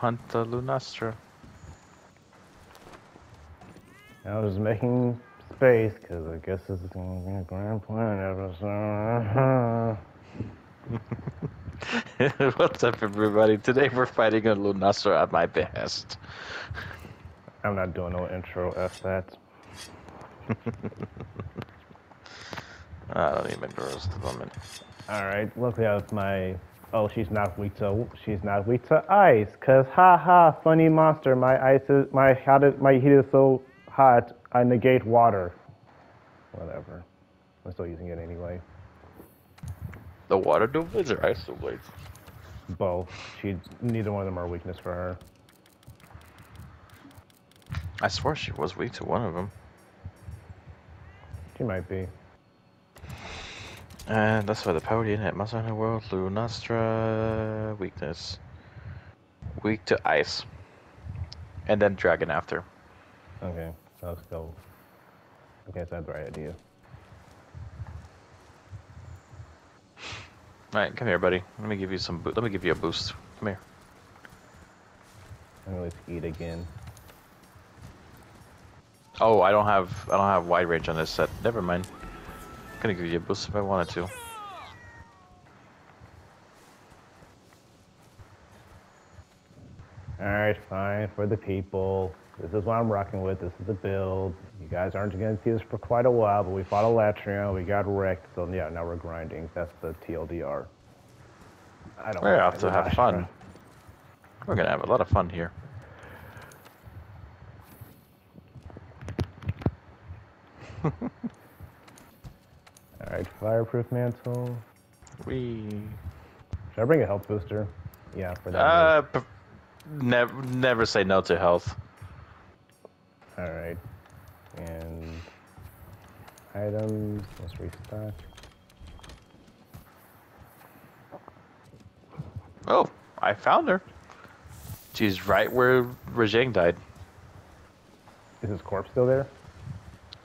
hunt the Lunastra. I was making space because I guess this is going to be a grand plan episode. What's up, everybody? Today we're fighting a Lunastra at my behest. I'm not doing no intro, F that. I don't even roast the woman. Alright, luckily I have my... Oh, she's not weak to... She's not weak to ice. Cause, haha, funny monster, my ice is... My, how did, my heat is so hot, I negate water. Whatever. I'm still using it anyway. The water blades or ice blades? Both. She... Neither one of them are weakness for her. I swear she was weak to one of them. She might be. And that's why the power unit must the world, Lunastra weakness. Weak to ice. And then dragon after. Okay, let's go. I guess that's the right idea. Alright, come here, buddy. Let me give you some. let me give you a boost. Come here. I'm going to eat again. Oh, I don't have. I don't have wide range on this set. Never mind. I'm gonna give you a boost if I wanted to. Alright, fine, for the people. This is what I'm rocking with. This is the build. You guys aren't to see this for quite a while, but we fought Alatreon. We got wrecked. So, yeah, now we're grinding. That's the TLDR. I don't We're have to have fun. We're going to have a lot of fun here. Alright, fireproof mantle. We. Should I bring a health booster? Yeah, for that. Uh, never, never say no to health. Alright. And items, let's restock. Oh, I found her. She's right where Rajang died. Is his corpse still there?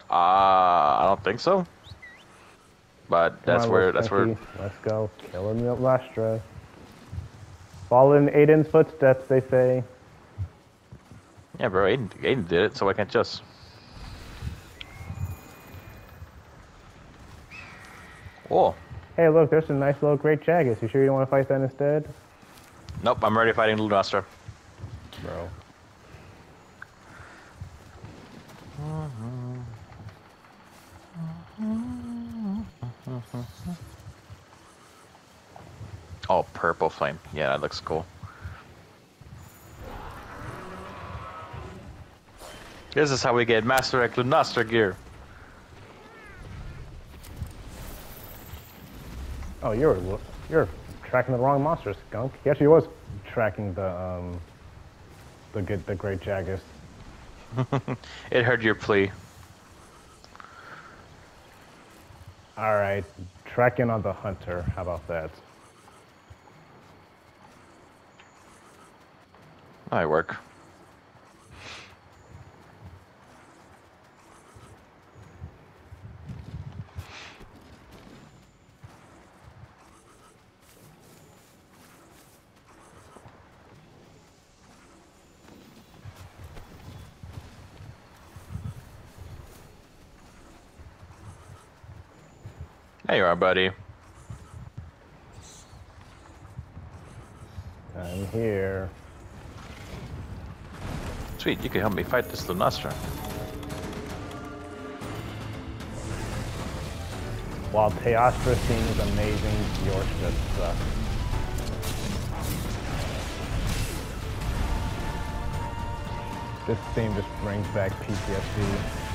Uh, I don't think so. But that's on, where that's where. Let's go. killing him at Lastra. Follow in Aiden's footsteps, they say. Yeah, bro. Aiden, Aiden did it, so I can't just. Whoa. Hey, look, there's some nice little great Jagras. You sure you don't want to fight that instead? Nope, I'm already fighting Lunastra. Bro. Mm-hmm. Oh, purple flame. Yeah, that looks cool. This is how we get Master Lunastra gear. Oh, you're you're tracking the wrong monster, skunk. He actually was tracking the um the good the great Jagras. it heard your plea. All right, tracking on the hunter. How about that? I work. There you are, buddy. I'm here. Sweet, you can help me fight this Lunastra. While Teostra seems amazing, yours just sucks. This theme just brings back PTSD.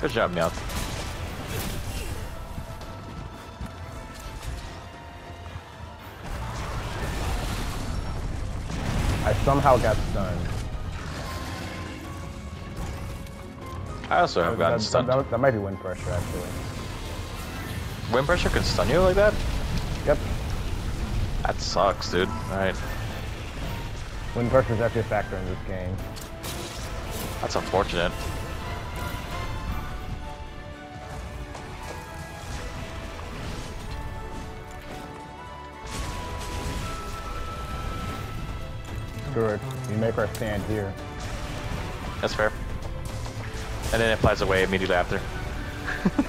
Good job, Meowth. Somehow got stunned. I also have gotten that, stunned. that, that might be wind pressure, actually. Wind pressure can stun you like that? Yep. That sucks, dude. Alright. Wind pressure is actually a factor in this game. That's unfortunate. It. We make our stand here. That's fair. And then it flies away immediately after.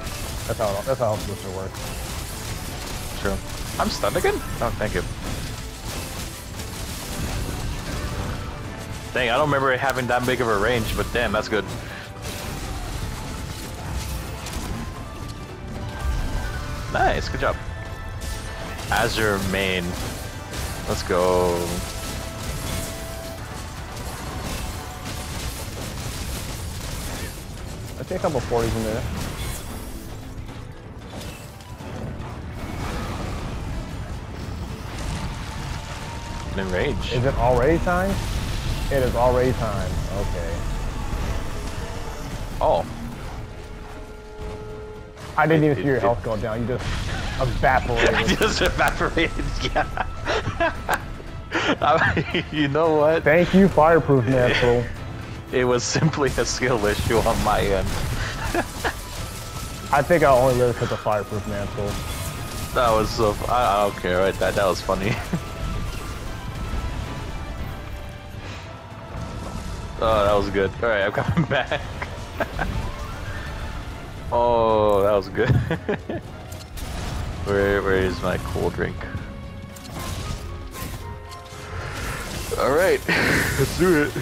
That's how that's how booster works. True. I'm stunned again? Oh, thank you. Dang, I don't remember it having that big of a range, but damn, that's good. Nice, good job. Azure main. Let's go. See a couple 40s in there. In rage. Is it already time? It is already time. Okay. Oh, I didn't It- even see your it- health go down. You just evaporated. just evaporated. Yeah. I- you know what? Thank you, Fireproof Mantle. It was simply a skill issue on my end. I think I only lived because of Fireproof Mantle. That was so. I, I don't care. Right? That that was funny. oh, that was good. All right, I'm coming back. oh, that was good. where where is my cool drink? All right, let's do it.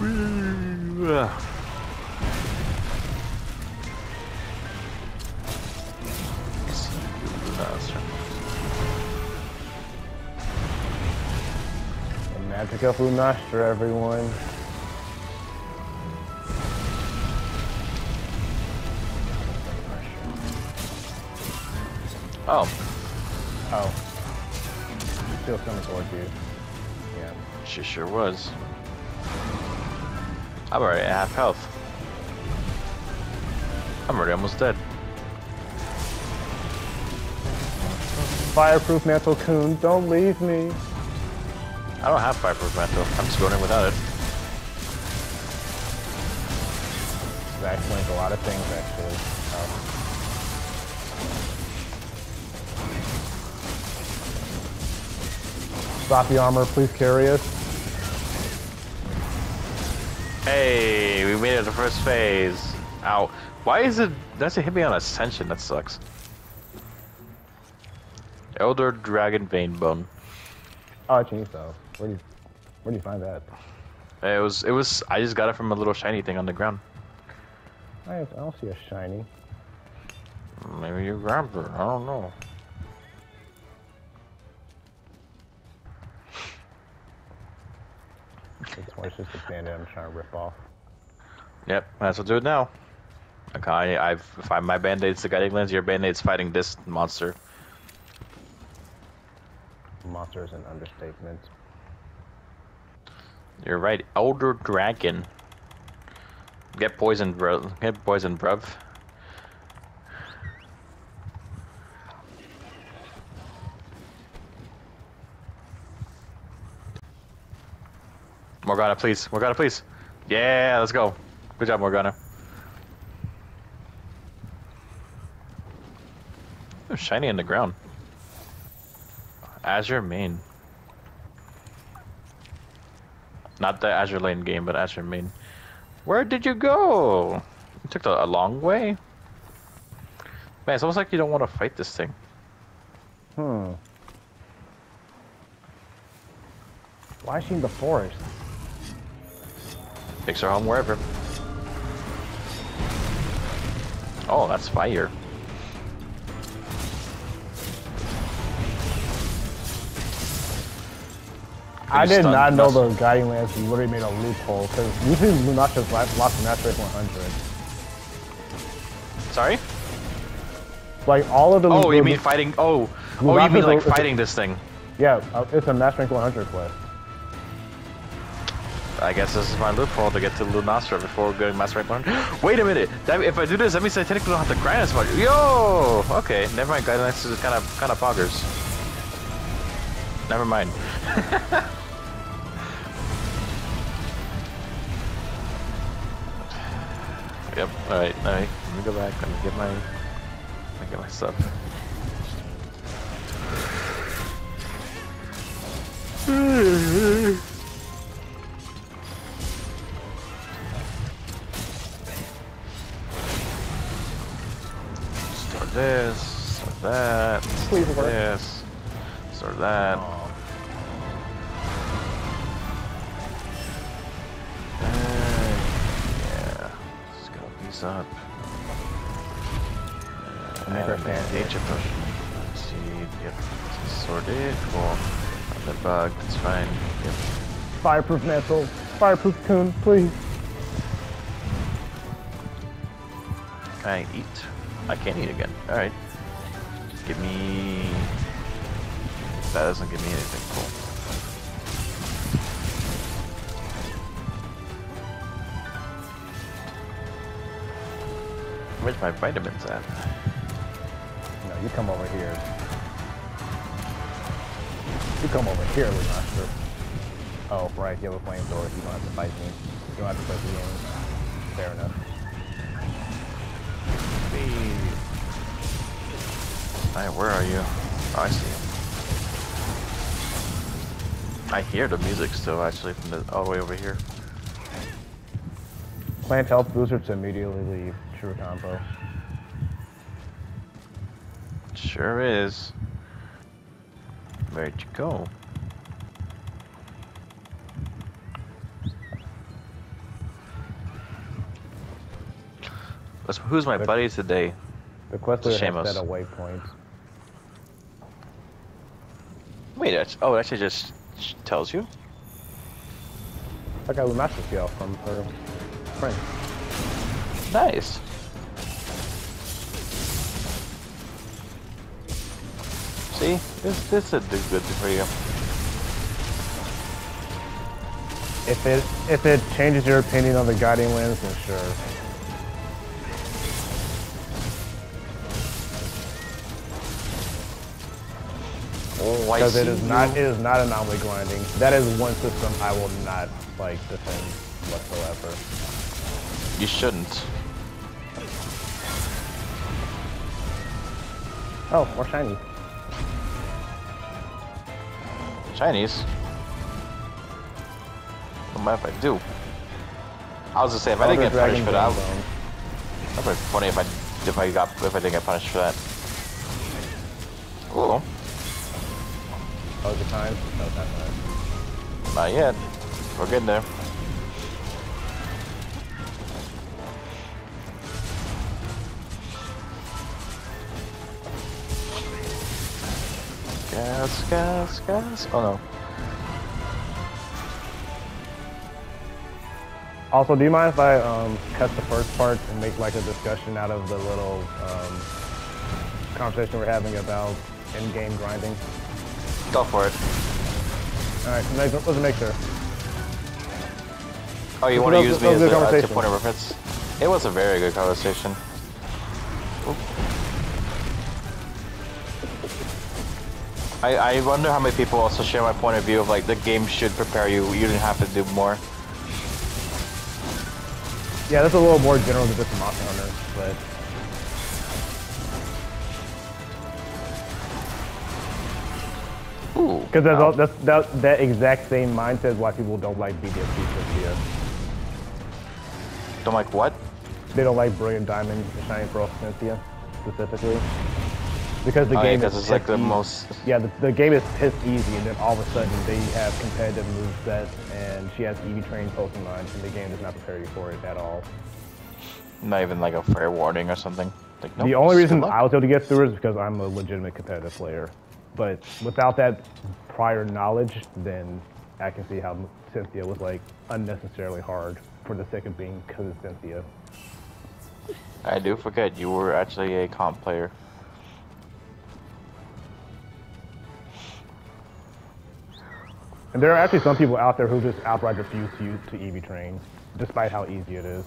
Woo. The magic of Lunastra, everyone. Oh, Oh. Still coming towards you. Yeah. she sure was. I'm already at half health. I'm already almost dead. Fireproof Mantle Coon, don't leave me. I don't have fireproof mantle. I'm just going in without it. That explains a lot of things, actually. Oh. Sloppy armor, please carry us. Hey, we made it to the first phase. Ow. Why is it... Does it hit me on Ascension? That sucks. Elder Dragon Vein Bone. Oh, I changed though. Where do you, where do you find that? It was... It was... I just got it from a little shiny thing on the ground. I, I don't see a shiny. Maybe you grabbed it. I don't know. It's, it's just a bandit I'm trying to rip off. Yep, that's what do it now. Okay, I, I've if I, my band-aid's the guiding lands, your band-aid's fighting this monster. Monster is an understatement. You're right, Elder Dragon. Get poisoned, bro. Get poisoned, bruv. Morgana, please. Morgana, please. Yeah, let's go. Good job, Morgana. Oh, shiny in the ground. Azure main. Not the Azure Lane game, but Azure main. Where did you go? You took the, a long way. Man, it's almost like you don't want to fight this thing. Hmm. Why is she in the forest? Takes her home wherever. Oh, that's fire. I did not know the guiding lands literally made a loophole because usually Lunastra's lost lost match rate 100. Sorry? Like all of the. Oh, you mean fighting? Oh, oh, you mean like a- fighting this thing? Yeah, uh, it's a Master Rank 100 quest. I guess this is my loophole to get to Lunastra before going Master Rank 100. Wait a minute! That, if I do this, that means I technically don't have to grind as much. Yo! Okay, never mind. Guiding Lands is kind of kind of poggers. Never mind. yep. All right. All right. Let me go back. Let me get my. Let me get my stuff. Fireproof mantle. Fireproof coon, please. Can I eat? I can't eat again. Alright. Give me... That doesn't give me anything cool. Where's my vitamins at? No, you come over here. You come over here, Remaster. Oh, right, you have a flamethrower. You don't have to fight me. You don't have to fight the game. Fair enough. Alright, where are you? Oh, I see you. I hear the music still, actually, from the all the way over here. Plant health booster to immediately leave. True combo. Sure is. Where'd you go? Who's my buddy today? The quest a has set a waypoint. Wait, that's, oh, it actually just tells you? I got a master skill from her friend. Nice. See, this this would do good for you. If it if it changes your opinion on the guiding lands, then sure. Because it is not it is you. is not anomaly grinding. That is one system I will not like defend whatsoever. You shouldn't. Oh, more shiny. Chinese. What mind if I do? I was gonna say if I didn't get punished Dragon for that, Bone. that'd be funny if I if I got if I didn't get punished for that. Cool. The time? No, not time. Not yet. We're getting there. Gas, gas, gas. Oh no. Also, do you mind if I um, cut the first part and make like a discussion out of the little um, conversation we're having about in-game grinding? Go for it. All right, let's make sure. Oh, you want to use me as a a, a point of reference? It was a very good conversation. I, I wonder how many people also share my point of view of like the game should prepare you. You didn't have to do more. Yeah, that's a little more general than just Monster Hunter, but because that's, all, that's that, that exact same mindset is why people don't like BDSP Cynthia. Don't like what? They don't like Brilliant Diamond and Shining Pearl Cynthia specifically because the Oh, yeah, is it's like the easy. most. Yeah, the, the game is piss easy, and then all of a sudden they have competitive moveset, and she has EV trained Pokemon, and the game does not prepare you for it at all. Not even like a fair warning or something. Like no. the only reason I was able to get through it is because I'm a legitimate competitive player. But without that prior knowledge, then I can see how Cynthia was like unnecessarily hard for the sake of being because Cynthia. I do forget you were actually a comp player. And there are actually some people out there who just outright refuse to use to EV train, despite how easy it is.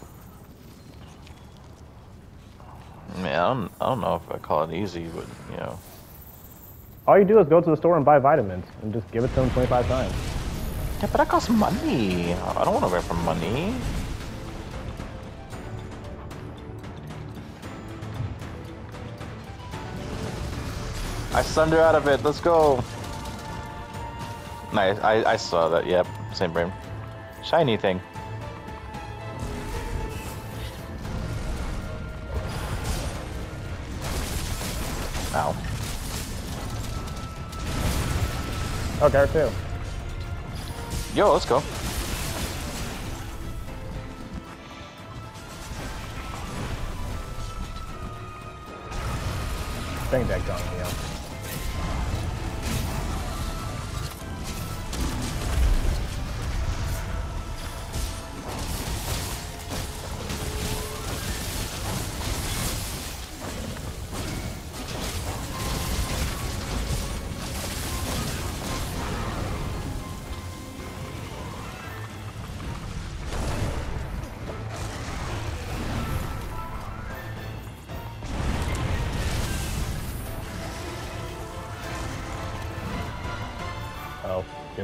I mean, I don't, I don't know if I call it easy, but you know. All you do is go to the store and buy vitamins and just give it to them 25 times. Yeah, but that costs money. I don't want to work for money. I sunned her out of it. Let's go. Nice. I, I saw that. Yep. Same brain. Shiny thing. Oh, there too. Yo, let's go. Bang that gun,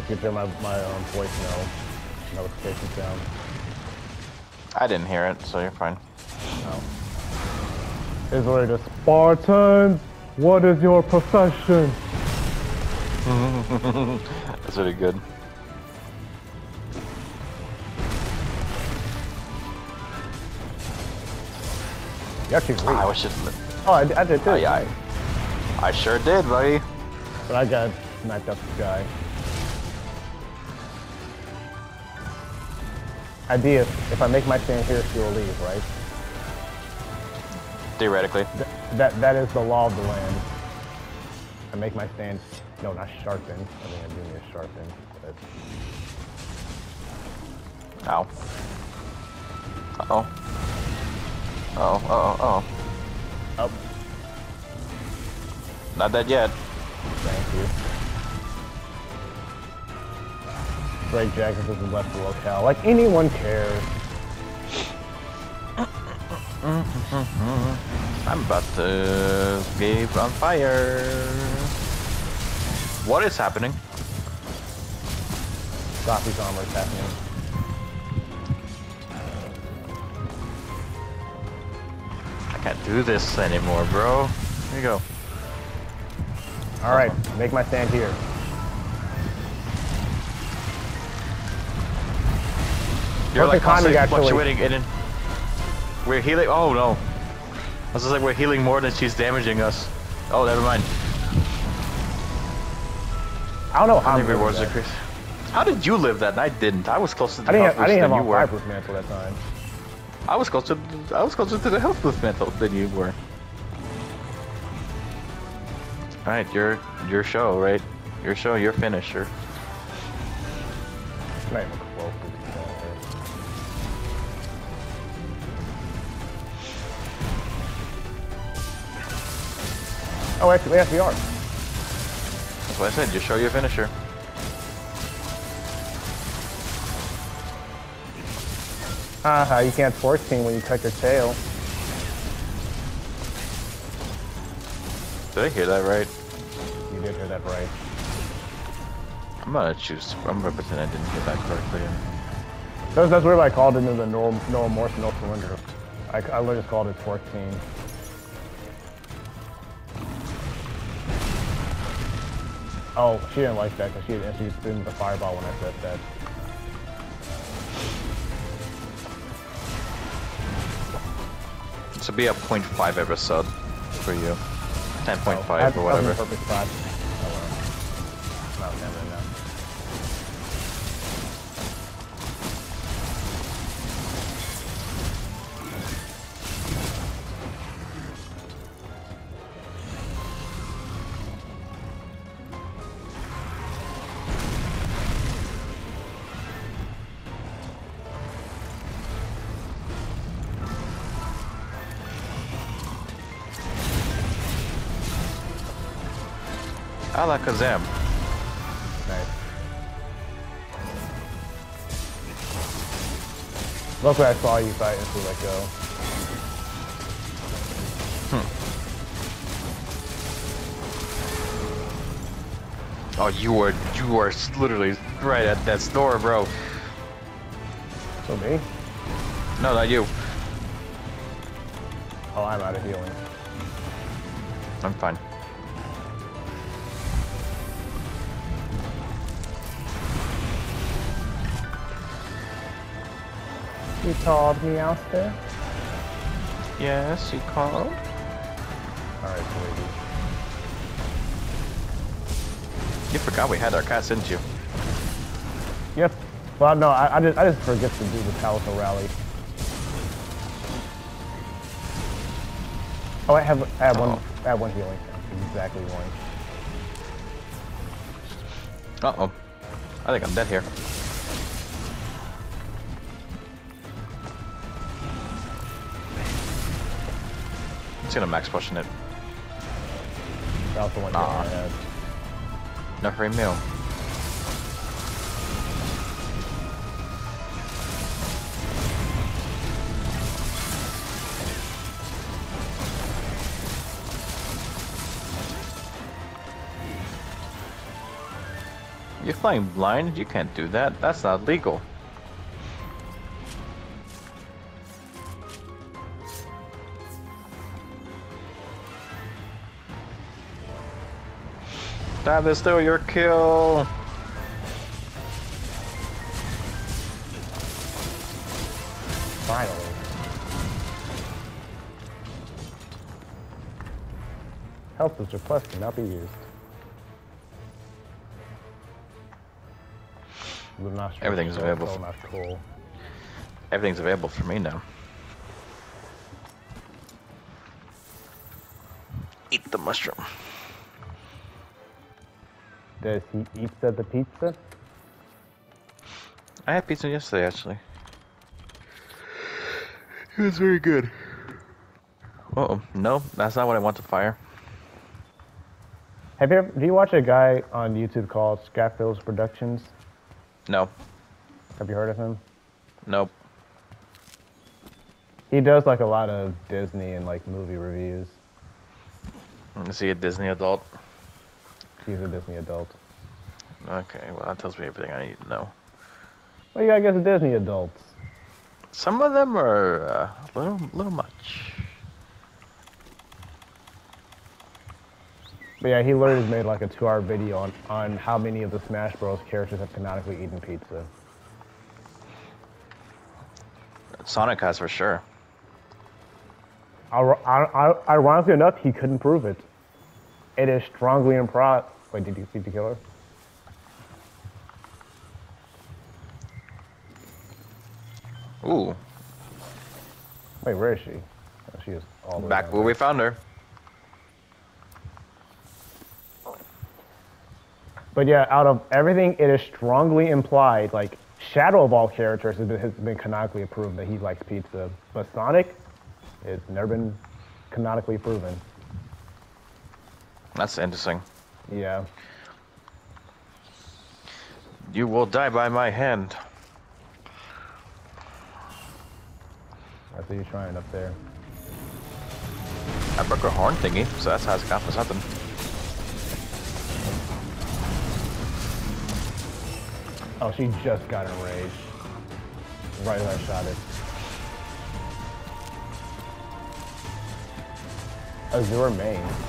you turn my, my um, voicemail notifications down. I didn't hear it, so you're fine. It's already the Spartan. What is your profession? That's really good. You actually read. I wish it. oh, I, I did too. Yeah, I, I sure did, buddy. But I got smacked up the guy. Idea, if I make my stand here, she will leave, right? Theoretically. Th that that is the law of the land. I make my stand, no, not sharpen. I mean, I do need a sharpen. But Ow. Uh oh. Uh oh, uh oh, uh oh. oh, Not dead yet. thank you. Great Jagras has left the locale. Like anyone cares. I'm about to be on fire. What is happening? Coffee's armor is happening. I can't do this anymore, bro. Here you go. All right, make my stand here. You're like timing, constantly actually? fluctuating in and we're healing. Oh no. I was just like, we're healing more than she's damaging us. Oh, never mind. I don't know how I I'm think doing rewards increase. How did you live that? And I didn't. I was closer to the I didn't health have, I didn't have than you were. fireproof mantle that time. I was closer. I was closer to the health boost mantle than you were. All right, your your show, right? Your show, your finisher. Not Oh, actually, yes, we are. That's what I said. Just show your finisher. Haha, you can't force team when you cut your tail. Did I hear that right? You did hear that right. I'm gonna choose. I'm gonna pretend I didn't hear that correctly. That's, that's what I called it in the no, no remorse, no surrender. I, I literally just called it 14. Oh, she didn't like that because she, she threw me the fireball when I said that. This will be a 0.5 episode for you. 10.5 Oh, or whatever. Alakazam. Nice. Luckily I saw you fight and let go. Hmm. Oh, you are you are literally right at that store, bro. So me? No, not you. Oh, I'm out of healing. I'm fine. You called me, out there? Yes, you called. Alright, sweetie. You forgot we had our cats, didn't you? Yep. Well, no, I, I just I just forget to do the Palico rally. Oh, I have I have one Oh. I have one healing. Exactly one. Uh oh. I think I'm dead here. It's gonna max pushing it. That the one Aw. healing I had. No free meal. You're flying blind? You can't do that. That's not legal. That is still your kill. Finally. Help is requested, not be used. Everything's available. So not cool. Everything's available for me now. Eat the mushroom. Does he eat the, the pizza? I had pizza yesterday, actually. It was very good. Uh oh, no, that's not what I want to fire. Have you ever, do you watch a guy on YouTube called Schaffrillas Productions? No, Have you heard of him? nope. He does like a lot of Disney and like movie reviews. Is he a Disney adult? He's a Disney adult. Okay, well that tells me everything I need to know. Well, you gotta get the Disney adults. Some of them are uh, a little, little much. But yeah, he literally made like a two-hour video on, on how many of the Smash Bros. characters have canonically eaten pizza. Sonic has for sure. Ir- ir- Ironically enough, he couldn't prove it. It is strongly implied. Wait, did you see the killer? Ooh, Wait, where is she? Oh, she is all the way back where there. we found her. But yeah, out of everything, it is strongly implied. Like Shadow of all characters has been, has been canonically approved that he likes pizza, but Sonic, it's never been canonically proven. That's interesting. Yeah. You will die by my hand. I see you trying up there. I broke her horn thingy, so that's how it's got for something. Oh, she just got enraged. Right as I shot it. Oh, Azure main.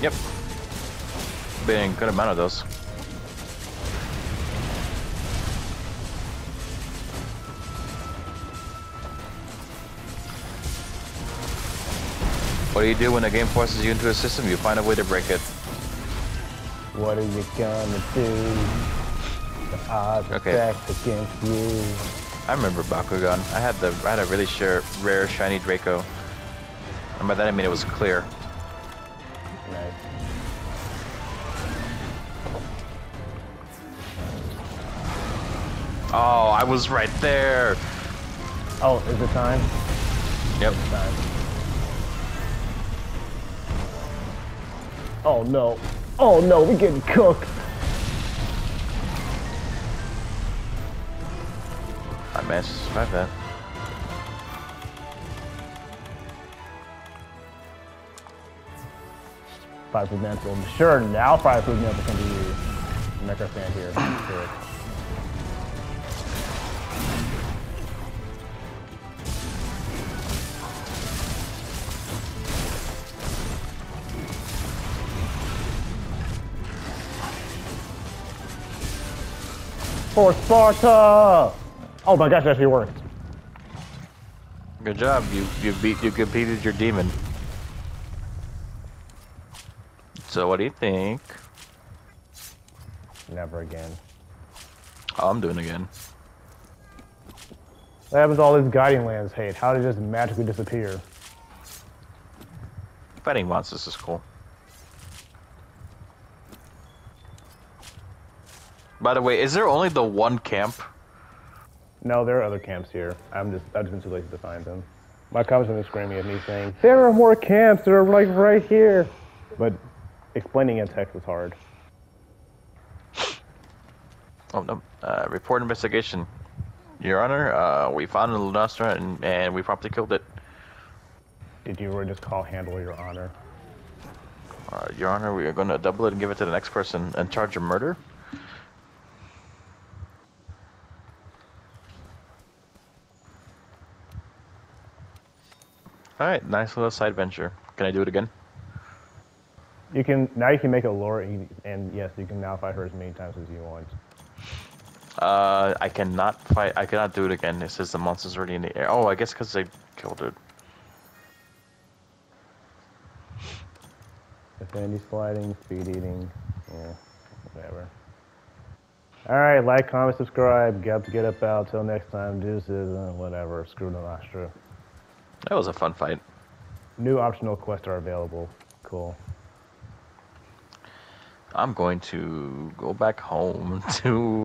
Yep. Been a good amount of those. What do you do when a game forces you into a system? You find a way to break it. What are you gonna do? The odds are Okay. stacked against you. I remember Bakugan. I had the I had a really sure, rare shiny Drago. And by that I mean it was clear. Oh, I was right there. Oh, is it time? Yep. Time. Oh no. Oh no, we getting cooked. I missed. to bet. Five Fireproof mantle. Sure, now fireproof mantle can be used. Necro fan here. For Sparta! Oh my gosh, that actually worked. Good job. You you beat you competed your demon. So what do you think? Never again. Oh, I'm doing again. What happens to all these guiding lands hate? How did it just magically disappear? Fighting monsters is cool. By the way, is there only the one camp? No, there are other camps here. I'm just I've just been too lazy to find them. My comments have been screaming at me saying, There are more camps, they're like right here. But explaining in text is hard. Oh no. Uh, report investigation. Your Honor, uh, we found the Lunastra and, and we promptly killed it. Did you really just call handle your honor? Uh, Your Honor, we are going to double it and give it to the next person and charge of murder. Alright, nice little side venture. Can I do it again? You can now you can make a lore and and yes, you can now fight her as many times as you want. Uh, I cannot fight. I cannot do it again. It says the monster's already in the air. Oh, I guess because I killed it. Affinity sliding, speed eating, yeah, whatever. Alright, like, comment, subscribe, get up, get up out. Till next time, deuces, uh, whatever. Screw the Nostra. That was a fun fight. New optional quests are available. Cool. I'm going to go back home to